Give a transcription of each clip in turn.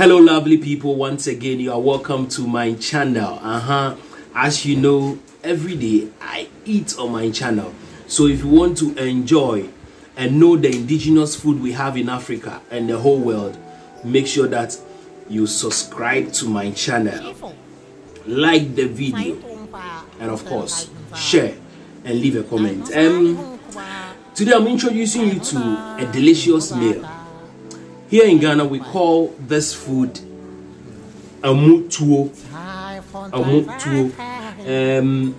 hello lovely people. Once again you are welcome to my channel. Uh-huh. As you know every day i eat on my channel. So if you want to enjoy and know the indigenous food we have in africa and the whole world make sure that you subscribe to my channel. Like the video. And of course share and leave a comment. Um today i'm introducing you to a delicious meal here in Ghana, we call this food amutuo. Amutuo. Um,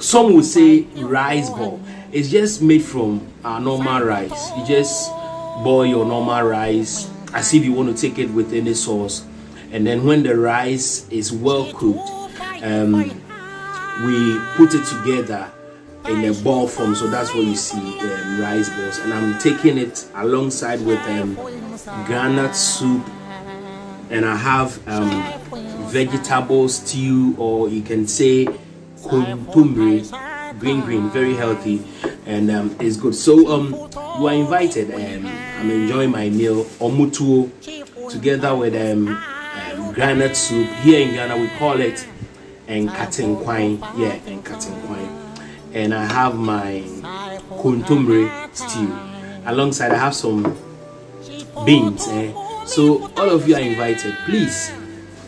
some would say rice ball. It's just made from our normal rice. You just boil your normal rice as if you want to take it with any sauce. And then when the rice is well cooked, um, we put it together in a ball form so that's what you see um, rice balls. And i'm taking it alongside with um, groundnut soup. And i have um, vegetable stew or you can say kontomire green green very healthy. And um, it's good. So um you are invited um, i'm enjoying my meal omo tuo together with um, um, groundnut soup. Here in ghana we call it and cutting enkatenkwine yeah and cutting enkatenkwine and I have my kontomire stew. Alongside, I have some beans. Eh? So all of you are invited. Please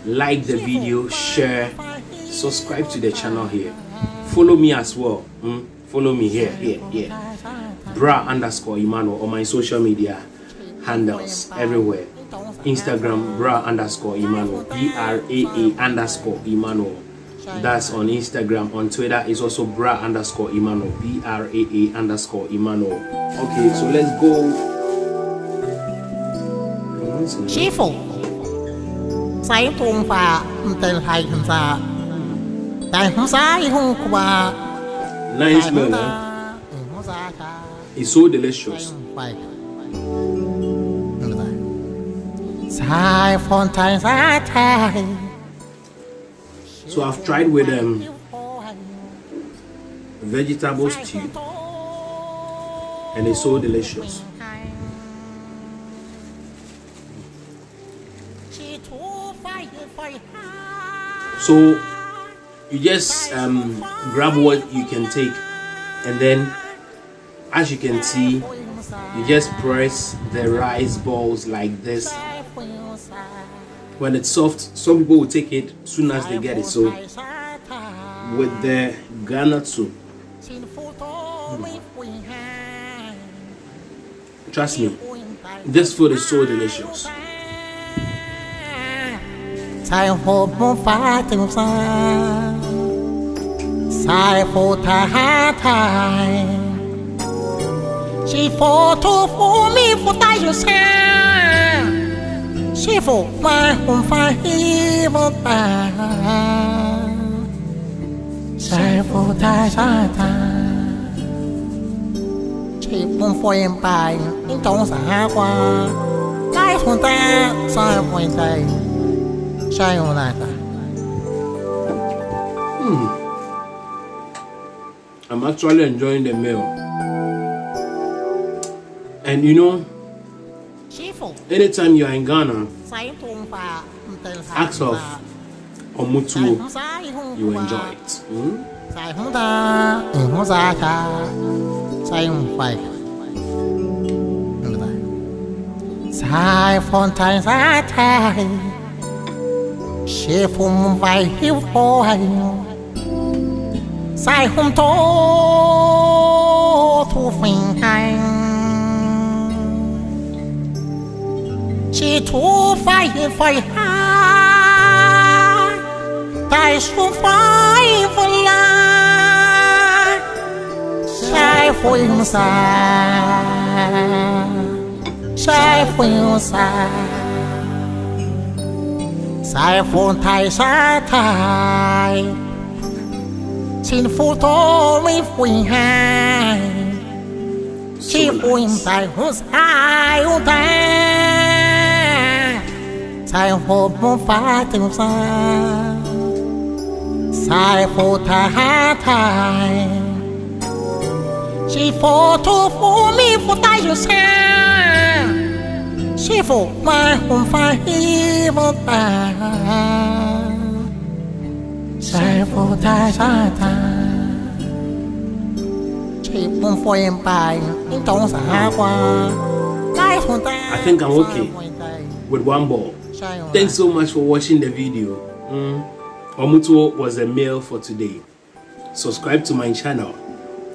like the video, share, subscribe to the channel here. Follow me as well. Mm? Follow me here, here, here. Bra underscore Emmanuel on my social media handles everywhere. Instagram bra underscore Emmanuel, B R A A underscore Emmanuel. That's on Instagram. On Twitter is also bra underscore Emmanuel. B R A A underscore Emmanuel. Okay, so let's go. Shifu. Sai tung fa tel hai kham sa. Tai hum sai hum kwa. Nice smell, eh? Hum sa cha. It's so delicious. Sai phone tai sa tai. So I've tried with um, vegetable stew and it's so delicious. So you just um, grab what you can take. And then as you can see you just press the rice balls like this when it's soft some people will take it soon as they get it. So with the groundnut soup trust me this food is so delicious. Sai hộp mô phá tình xa Sai phô thà hát Chỉ phô phá hồn phá hi vô tà. Sai phô thà xa thà Chỉ phô phô em bài Nhưng trong xã qua Lai phô ta Sai phô em tay Sai phô lại ta. Hmm. I'm actually enjoying the meal. And you know Chỉ phô anytime you are in Ghana Sai phô phá Tel hai acts of omo tuo you enjoy it. Hmm? Sai không ta, ừ không ra cha, sai không phải. Sai phong thái ra Chỉ thu phải phải hai, tại số phải phải là sai phôi không xa, sai phôi không xa. Sai phôi thái xa thái, xin phụ thô mấy phôi hai. Chỉ phôi sai không sai không thái. Sai hộp mô phá tình xa Sai phô thà hát thai Chỉ phô thu phô mi phô tay dù xa She for my home for evil Sai for tai sa ta She bông for empire In tông sa qua I think I'm okay with one ball. Thanks so much for watching the video. Mm. Omo tuo was a meal for today. Subscribe to my channel.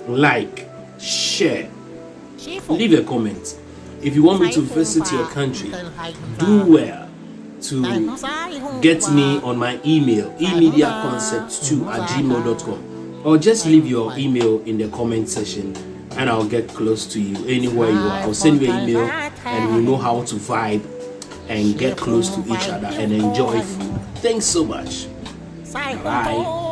Like, share, leave a comment. If you want me to visit your country, do well to get me on my email, emediaconcept2 at gmail.com. Or just leave your email in the comment section and I'll get close to you anywhere you are. I'll send you an email and we'll know how to vibe and get close to each other and enjoy food. Thanks so much. Bye.